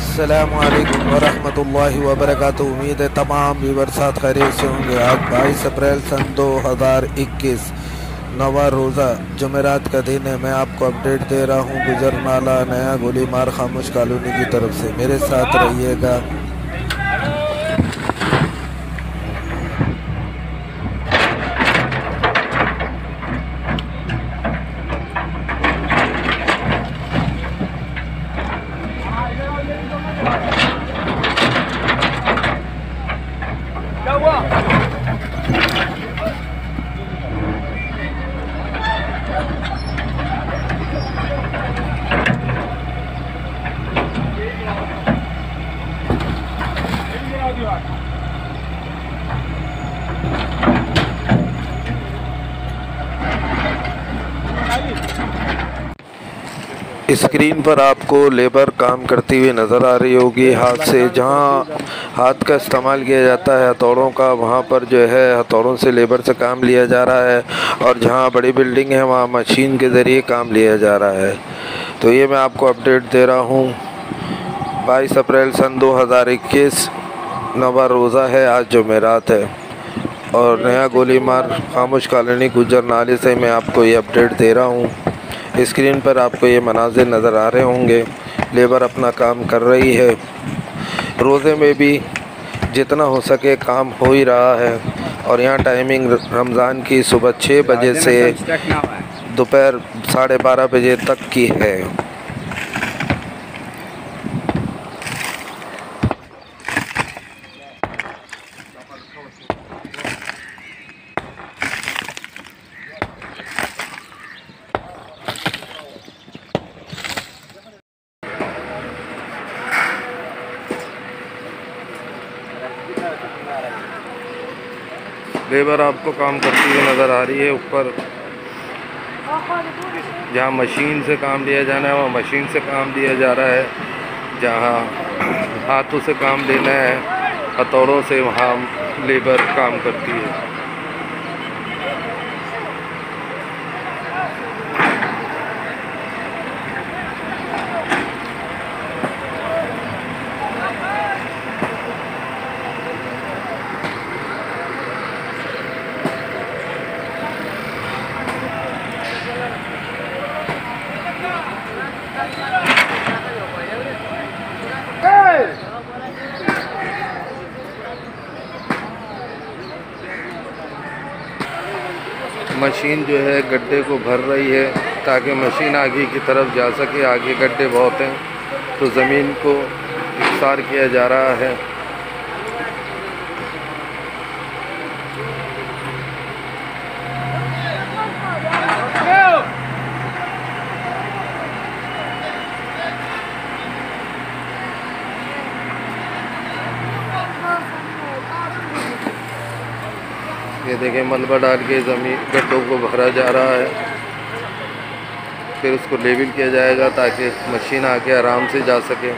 असलकम वरहमल वबरकातुहू उम्मीद है तमाम व्यूवर साथ खैरियत से होंगे आज 22 अप्रैल सन 2021 नवा रोज़ा जमेरात का दिन है मैं आपको अपडेट दे रहा हूँ गुजरनाला नया गोली मार खामोश कॉलोनी की तरफ़ से मेरे साथ रहिएगा स्क्रीन पर आपको लेबर काम करती हुई नज़र आ रही होगी हाथ से। जहाँ हाथ का इस्तेमाल किया जाता है, हथौड़ों का, वहाँ पर जो है हथौड़ों से लेबर से काम लिया जा रहा है और जहाँ बड़ी बिल्डिंग है, वहाँ मशीन के ज़रिए काम लिया जा रहा है। तो ये मैं आपको अपडेट दे रहा हूँ। बाईस अप्रैल सन 2021 नवा रोज़ा है, आज जुमेरात है। और नया गोली मार खामोश कॉलोनी गुजर नाले से मैं आपको ये अपडेट दे रहा हूँ। स्क्रीन पर आपको ये मनाजिर नज़र आ रहे होंगे। लेबर अपना काम कर रही है। रोज़े में भी जितना हो सके काम हो ही रहा है। और यहाँ टाइमिंग रमज़ान की सुबह छः बजे से दोपहर साढ़े बारह बजे तक की है। लेबर आपको काम करती हुई नज़र आ रही है ऊपर। जहाँ मशीन से काम लिया जाना है, वहाँ मशीन से काम लिया जा रहा है। जहाँ हाथों से काम लेना है, हथौड़ों से वहाँ लेबर काम करती है। मशीन जो है गड्ढे को भर रही है ताकि मशीन आगे की तरफ़ जा सके। आगे गड्ढे बहुत हैं तो ज़मीन को इकसार किया जा रहा है ये देखें मलबा डाल के ज़मीन, गड्ढों को भरा जा रहा है। फिर उसको लेवल किया जाएगा ताकि मशीन आके आराम से जा सके।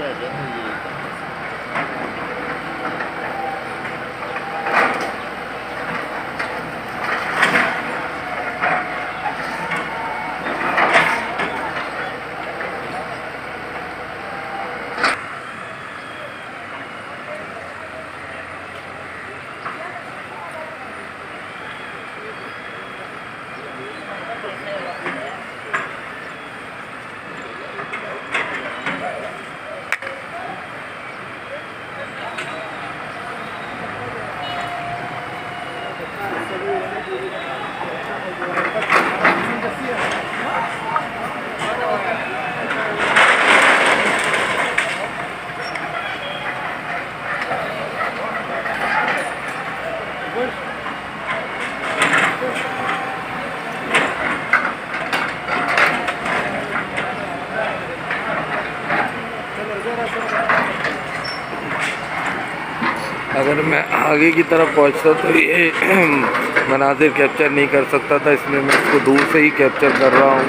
दूर आगे की तरफ़ पहुँचता तो ये मनाजिर कैप्चर नहीं कर सकता था, इसलिए मैं इसको दूर से ही कैप्चर कर रहा हूँ।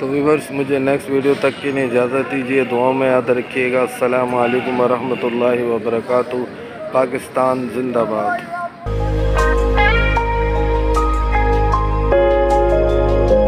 तो वीवर्स मुझे नेक्स्ट वीडियो तक की नहीं इजाज़त दीजिए। दुआओं में याद रखिएगा। अल्लाम वरहमल वर्का पाकिस्तान जिंदाबाद।